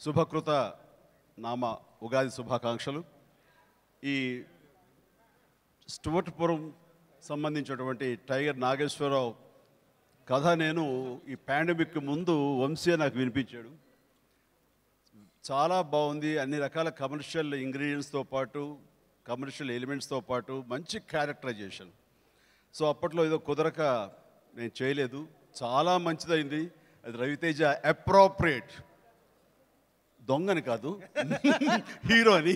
శుభకృత నామ ఉగాది శుభాకాంక్షలు. ఈ స్టువర్ట్పురం సంబంధించినటువంటి టైగర్ నాగేశ్వరరావు కథ నేను ఈ పాండమిక్ ముందు వంశీ నాకు వినిపించాడు. చాలా బాగుంది అన్ని రకాల కమర్షియల్ ఇంగ్రీడియంట్స్తో పాటు కమర్షియల్ ఎలిమెంట్స్తో పాటు మంచి క్యారెక్టరైజేషన్. సో అప్పట్లో ఏదో కుదరక నేను చేయలేదు. చాలా మంచిదైంది. అది రవితేజ అప్రోప్రియేట్. దొంగని కాదు హీరో అని.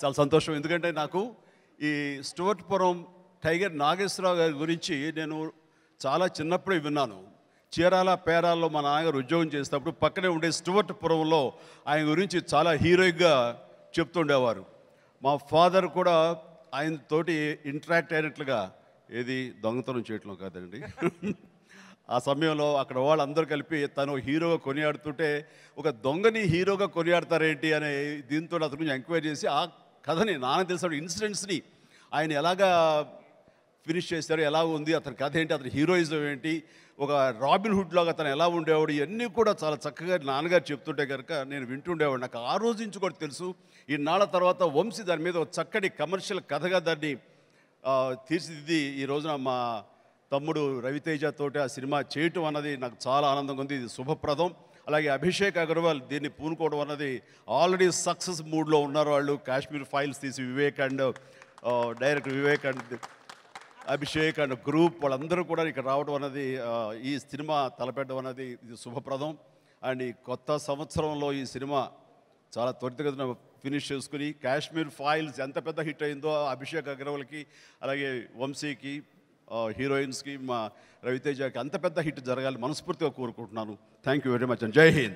చాలా సంతోషం. ఎందుకంటే నాకు ఈ స్టువర్ట్పురం టైగర్ నాగేశ్వరరావు గారి గురించి నేను చాలా చిన్నప్పుడే విన్నాను. చీరాల పేరాల్లో మా నాన్నగారు ఉద్యోగం చేసేటప్పుడు పక్కనే ఉండే స్టువర్ట్పురంలో ఆయన గురించి చాలా హీరోయిక్గా చెప్తుండేవారు. మా ఫాదర్ కూడా ఆయన తోటి ఇంటరాక్ట్ అయినట్లుగా ఏది దొంగతనం చేయటం కాదండి. ఆ సమయంలో అక్కడ వాళ్ళందరూ కలిపి తను హీరోగా కొనియాడుతుంటే ఒక దొంగని హీరోగా కొనియాడతారేంటి అనే దీంతో అతను కొంచెం ఎంక్వైరీ చేసి ఆ కథని నాన్న తెలిసిన ఇన్సిడెంట్స్ని ఆయన ఎలాగా ఫినిష్ చేశారు ఎలా ఉంది అతని కథ ఏంటి అతని హీరోయిజం ఏంటి ఒక రాబిన్ హుడ్ లాగా అతను ఎలా ఉండేవాడు ఇవన్నీ కూడా చాలా చక్కగా నాన్నగారు చెప్తుంటే కనుక నేను వింటుండేవాడు నాకు ఆ రోజు నుంచి కూడా తెలుసు ఈ నాళ్ళ తర్వాత వంశీ దాని మీద ఒక చక్కటి కమర్షియల్ కథగా దాన్ని తీర్చిదిద్ది ఈ రోజున మా తమ్ముడు రవితేజ తోటి ఆ సినిమా చేయటం అన్నది నాకు చాలా ఆనందంగా ఉంది. ఇది శుభప్రదం. అలాగే అభిషేక్ అగర్వాల్ దీన్ని పూనుకోవడం అన్నది ఆల్రెడీ సక్సెస్ మూడ్లో ఉన్నారు వాళ్ళు. కాశ్మీర్ ఫైల్స్ తీసి Vivek and director Vivek and Abhishek and group వాళ్ళందరూ కూడా ఇక్కడ రావడం అన్నది ఈ సినిమా తలపెట్టడం అన్నది ఇది శుభప్రదం. అండ్ ఈ కొత్త సంవత్సరంలో ఈ సినిమా చాలా త్వరితగతిన ఫినిష్ చేసుకుని కాశ్మీర్ ఫైల్స్ ఎంత పెద్ద హిట్ అయిందో అభిషేక్ అగర్వాల్కి అలాగే వంశీకి హీరోయిన్స్కి మా రవితేజకి అంత పెద్ద హిట్ జరగాలి మనస్ఫూర్తిగా కోరుకుంటున్నాను. Thank you very much and జై హింద్